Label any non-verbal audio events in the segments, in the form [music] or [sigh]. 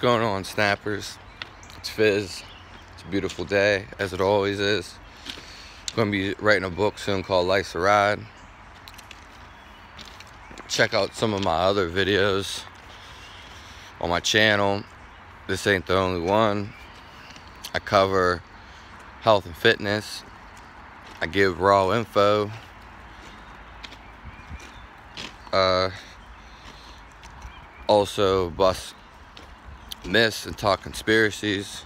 going on, snappers? It's Fizz. It's a beautiful day, as it always is. I'm gonna be writing a book soon called Life's a Ride. Check out some of my other videos on my channel. This ain't the only one. I cover health and fitness. I give raw info. Uh, also bust myths and talk conspiracies.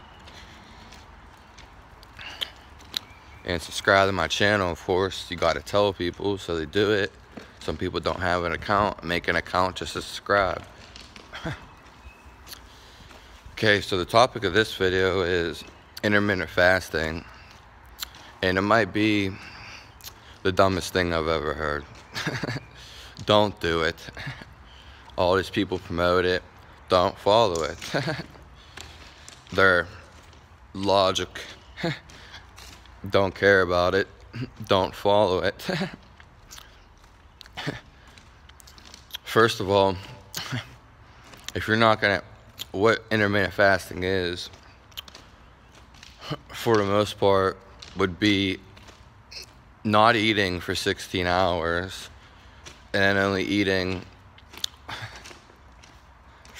And subscribe to my channel, of course. You gotta tell people so they do it. Some people don't have an account. Make an account just to subscribe. [laughs] okay, so the topic of this video is intermittent fasting. And it might be the dumbest thing I've ever heard. [laughs] don't do it. [laughs] All these people promote it. Don't follow it. [laughs] Their logic. [laughs] don't care about it. Don't follow it. [laughs] First of all, if you're not gonna, what intermittent fasting is, for the most part, would be not eating for 16 hours and only eating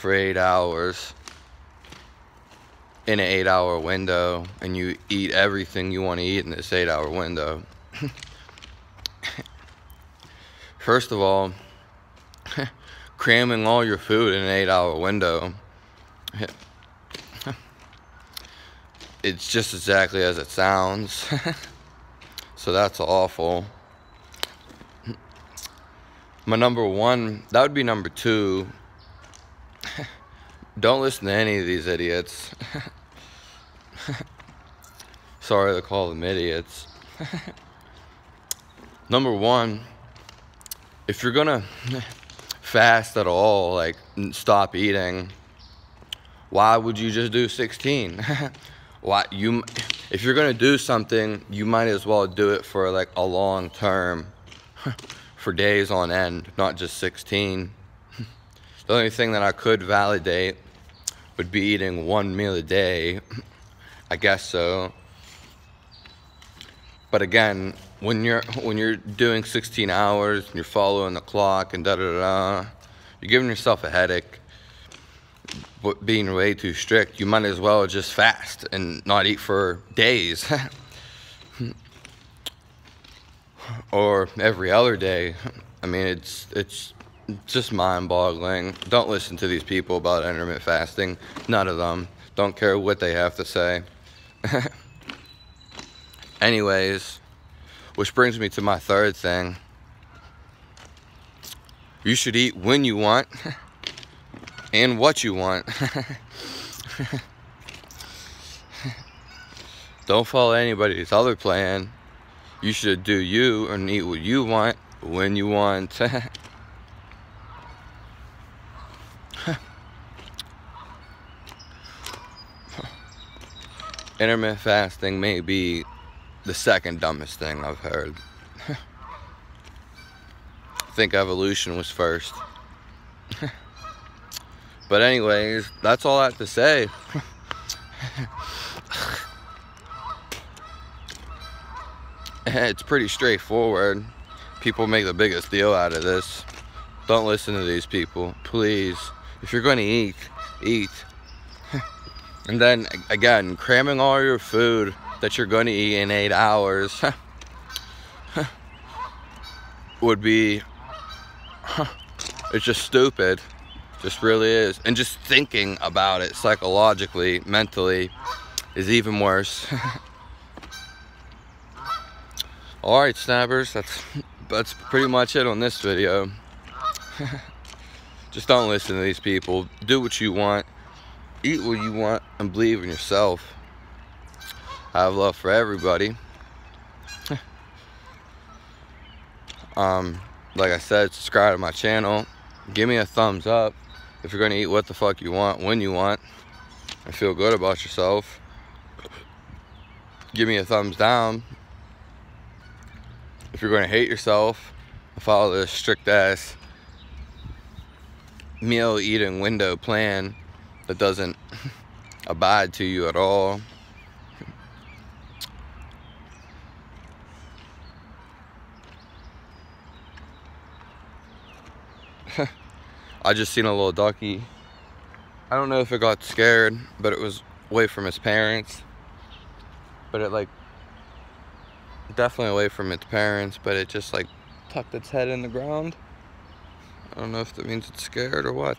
for eight hours in an eight hour window and you eat everything you want to eat in this eight hour window. [laughs] First of all, [laughs] cramming all your food in an eight hour window, [laughs] it's just exactly as it sounds. so that's awful. My number one, that would be number two. Don't listen to any of these idiots. [laughs] Sorry to call them idiots. [laughs] number one, if you're gonna [laughs] fast at all, like stop eating, why would you just do 16? why you if you're gonna do something, you might as well do it for like a long term for days on end, not just 16. The only thing that I could validate would be eating one meal a day. I guess so. But again, when you're when you're doing 16 hours and you're following the clock and da da da, you're giving yourself a headache. But being way too strict, you might as well just fast and not eat for days. [laughs] or every other day. I mean, it's it's just mind-boggling. Don't listen to these people about intermittent fasting. None of them. Don't care what they have to say. [laughs] Anyways, which brings me to my third thing. You should eat when you want [laughs] and what you want. [laughs] Don't follow anybody's other plan. You should do you and eat what you want when you want. Intermittent fasting may be the second dumbest thing I've heard. I [laughs] think evolution was first. [laughs] but anyways, that's all I have to say. [laughs] it's pretty straightforward. People make the biggest deal out of this. Don't listen to these people, please. If you're going to eat, eat. And then, again, cramming all your food that you're going to eat in eight hours would be, it's just stupid. Just really is. And just thinking about it psychologically, mentally, is even worse. [laughs] Alright snappers, that's that's pretty much it on this video. [laughs] Just don't listen to these people. Do what you want. Eat what you want and believe in yourself. I have love for everybody. [laughs] um, like I said, subscribe to my channel. Give me a thumbs up if you're gonna eat what the fuck you want, when you want, and feel good about yourself. Give me a thumbs down if you're going to hate yourself, follow this strict ass meal eating window plan that doesn't abide to you at all. [laughs] I just seen a little ducky. I don't know if it got scared, but it was away from its parents. But it like, definitely away from its parents, but it just like tucked its head in the ground. I don't know if that means it's scared or what.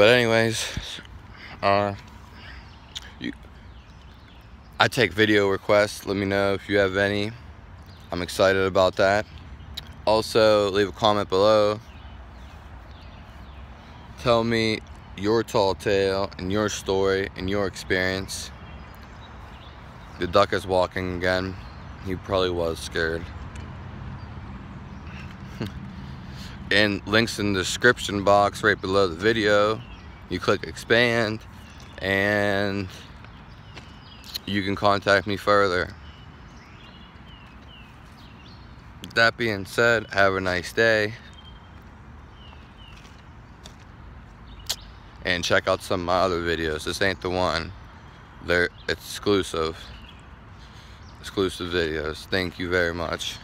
But anyways, uh, you, I take video requests. Let me know if you have any. I'm excited about that. Also, leave a comment below. Tell me your tall tale and your story and your experience. The duck is walking again. He probably was scared. [laughs] and links in the description box right below the video. You click expand and you can contact me further. that being said, have a nice day. And check out some of my other videos. This ain't the one. They're exclusive. Exclusive videos. Thank you very much.